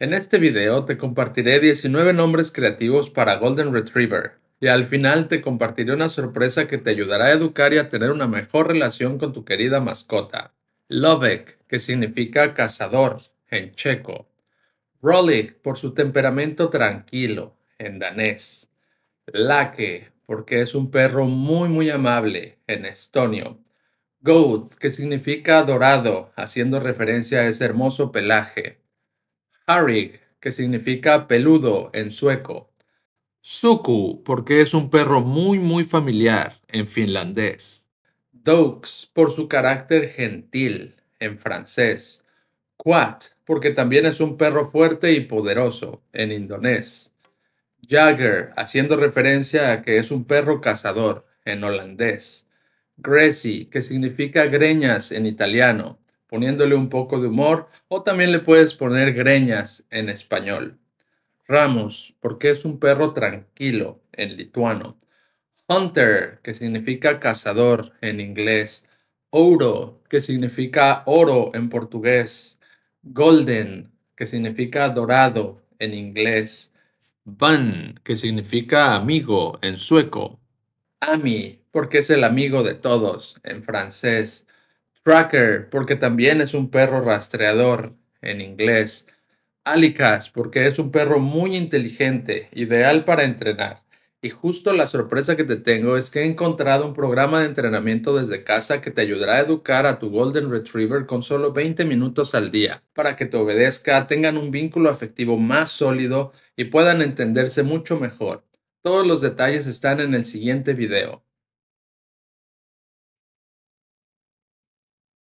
En este video te compartiré 19 nombres creativos para Golden Retriever y al final te compartiré una sorpresa que te ayudará a educar y a tener una mejor relación con tu querida mascota. Lovek, que significa cazador en checo. Rollig, por su temperamento tranquilo en danés. Lake, porque es un perro muy muy amable en estonio. Goat, que significa dorado, haciendo referencia a ese hermoso pelaje. Harig, que significa peludo en sueco. Suku, porque es un perro muy muy familiar en finlandés. Doux, por su carácter gentil en francés. Quat, porque también es un perro fuerte y poderoso en indonés. Jagger, haciendo referencia a que es un perro cazador en holandés. Gracie, que significa greñas en italiano poniéndole un poco de humor, o también le puedes poner greñas en español. Ramos, porque es un perro tranquilo en lituano. Hunter, que significa cazador en inglés. Ouro, que significa oro en portugués. Golden, que significa dorado en inglés. Van, que significa amigo en sueco. Ami, porque es el amigo de todos en francés. Tracker, porque también es un perro rastreador en inglés. Alicas, porque es un perro muy inteligente, ideal para entrenar. Y justo la sorpresa que te tengo es que he encontrado un programa de entrenamiento desde casa que te ayudará a educar a tu Golden Retriever con solo 20 minutos al día, para que te obedezca, tengan un vínculo afectivo más sólido y puedan entenderse mucho mejor. Todos los detalles están en el siguiente video.